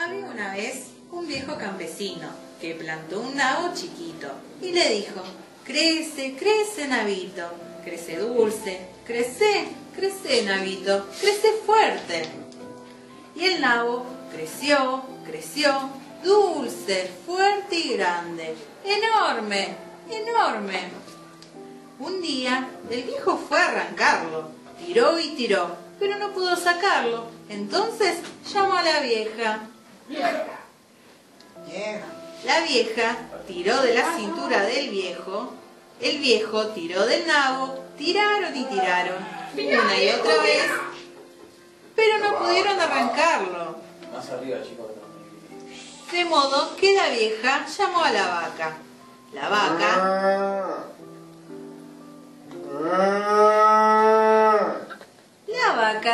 Había una vez un viejo campesino que plantó un nabo chiquito y le dijo, crece, crece nabito, crece dulce, crece, crece nabito, crece fuerte. Y el nabo creció, creció, dulce, fuerte y grande, enorme, enorme. Un día el viejo fue a arrancarlo, tiró y tiró, pero no pudo sacarlo. Entonces llamó a la vieja. La vieja tiró de la cintura del viejo, el viejo tiró del nabo, tiraron y tiraron, una y otra vez, pero no pudieron arrancarlo. Más arriba, chicos. De modo que la vieja llamó a la vaca. La vaca,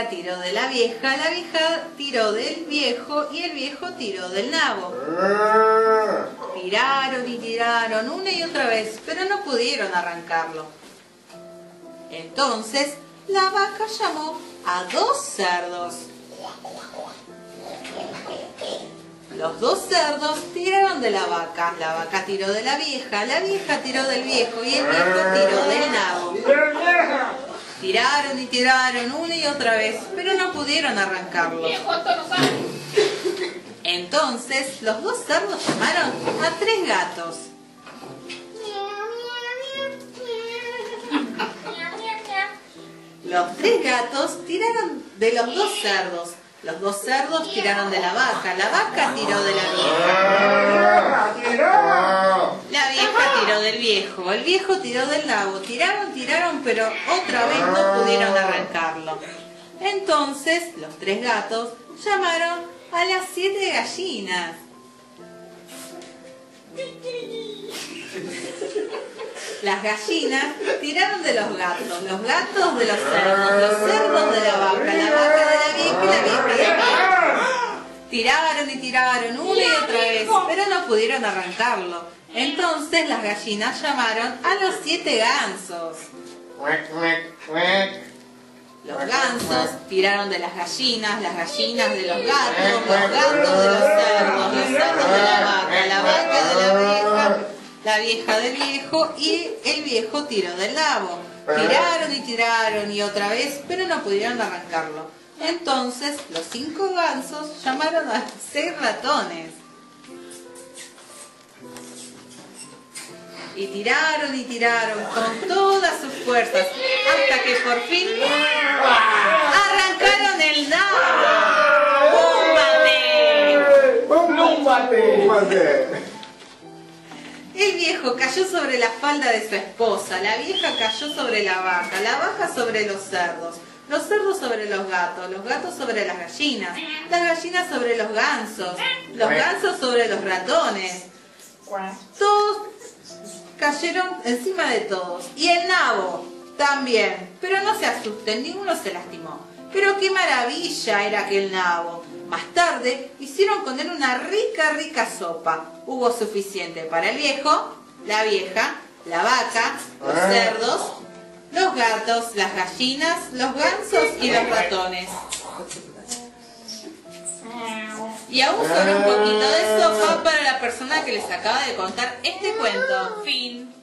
tiró de la vieja, la vieja tiró del viejo y el viejo tiró del nabo. Tiraron y tiraron una y otra vez, pero no pudieron arrancarlo. Entonces la vaca llamó a dos cerdos. Los dos cerdos tiraron de la vaca, la vaca tiró de la vieja, la vieja tiró del viejo y el viejo tiró del nabo. Tiraron y tiraron una y otra vez, pero no pudieron arrancarlo. Entonces los dos cerdos llamaron a tres gatos. Los tres gatos tiraron de los dos cerdos. Los dos cerdos tiraron de la vaca. La vaca tiró de la vieja. La del viejo. El viejo tiró del nabo. Tiraron, tiraron, pero otra vez no pudieron arrancarlo. Entonces los tres gatos llamaron a las siete gallinas. Las gallinas tiraron de los gatos, los gatos de los cerdos, los cerdos de la vaca, la vaca de la vieja y la vieja del viejo. Tiraron y tiraron una y otra vez, pero no pudieron arrancarlo. Entonces las gallinas llamaron a los siete gansos. Los gansos tiraron de las gallinas, las gallinas de los gatos, los gatos de los cerdos, los cerdos de la vaca, la vaca de la vieja, la vieja del viejo y el viejo tiró del nabo. Tiraron y tiraron y otra vez, pero no pudieron arrancarlo. Entonces los cinco gansos llamaron a seis ratones. Y tiraron y tiraron con todas sus fuerzas hasta que por fin arrancaron el nabo. ¡Púmbate! El viejo cayó sobre la falda de su esposa, la vieja cayó sobre la vaca, la vaca sobre los cerdos, los cerdos sobre los gatos, los gatos sobre las gallinas, las gallinas sobre los gansos, los gansos sobre los ratones. Todos cayeron encima de todos. Y el nabo también. Pero no se asusten, ninguno se lastimó. Pero qué maravilla era aquel nabo. Más tarde hicieron con él una rica, rica sopa. Hubo suficiente para el viejo, la vieja, la vaca, los cerdos, los gatos, las gallinas, los gansos y los ratones. Y aún sobra un poquito de sopa para la persona que les acaba de contar este cuento. Fin.